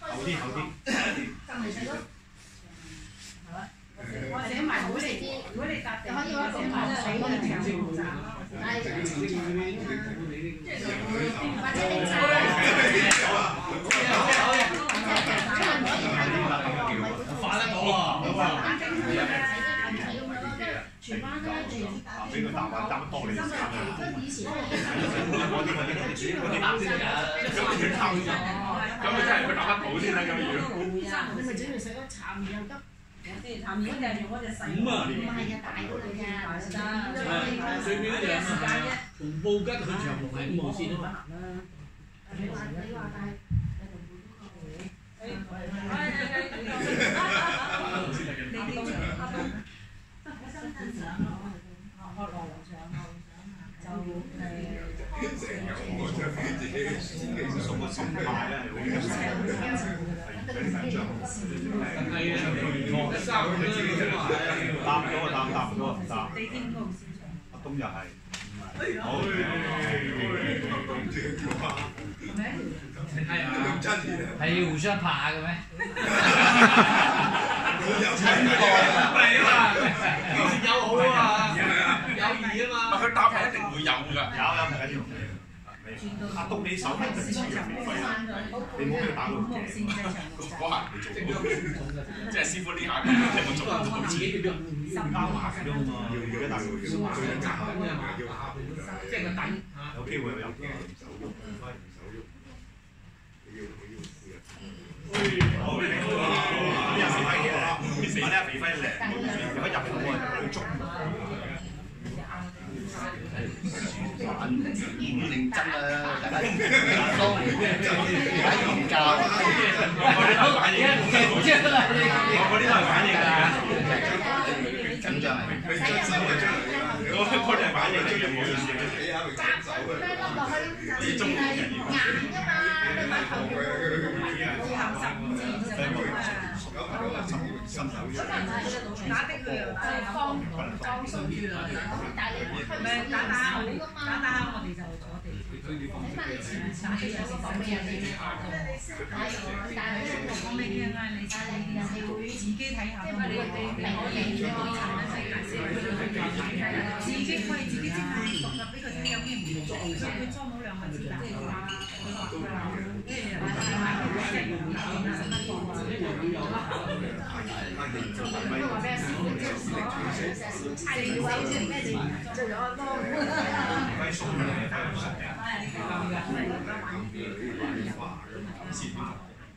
好啲好啲。係食咯。我寫埋好嚟啲，如果你搭地鐵寫埋死嗰個長途站，但係就即係或者你揸。快得到喎！荃灣咧，誒俾佢答話答得多你就慘啦。跟以前咧，嗰啲嗰啲嗰啲嗰啲啱先㗎，咁佢啱咗，咁佢真係佢答得到先啦，咁要。你咪整嚟食咯，茶麵又得，啲淡面就係用嗰隻細五啊唔係啊，大嗰個㗎，最尾一樣啊，同布吉去長隆係五號線啊嘛。你話你話但係。送個心態咧係好緊要，係緊張。係啊，一三五啦，答咗啊，答答唔到啊，答。地天高市場。阿東又係。好。係啊，係要互相拍下嘅咩？係啊，以前友好啊啊嘛。佢答牌一定會有㗎。有有唔緊要。阿東你手係就黐嘅免費，你唔好俾佢打到嘅。嗰下你做。到，即係師傅呢下咁樣我做到好似。自己要啱埋咗嘛，要而家大陸要即係個等嚇。有機會。有入嘅。好，你好啊！呢阿肥輝幾靚？呢阿肥輝靚，有一入到啊，佢捉。唔認真啊！大家都而家研究。我呢度反應，我呢度係反應㗎。緊張係。我我哋係反應嚟嘅，冇意思。始終係硬㗎嘛，你咪頭打的佢又打放放鬆啲啦，但係你唔係打打下我，打打下我哋就坐地鐵。起碼你前打嘅有時講咩人哋但係但係我講俾你聽啊，你但係人哋會自己睇下都冇因為你地哋我哋明要嘅查一世界先，自己可以自己即刻讀入俾佢睇有咩唔同，佢裝到兩個字㗎。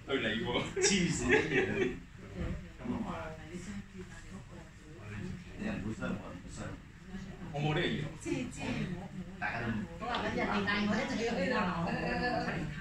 對你喎，黐線嘅嘢。你又唔會傷，我冇我大家都唔我話人哋帶我咧就要去鬧。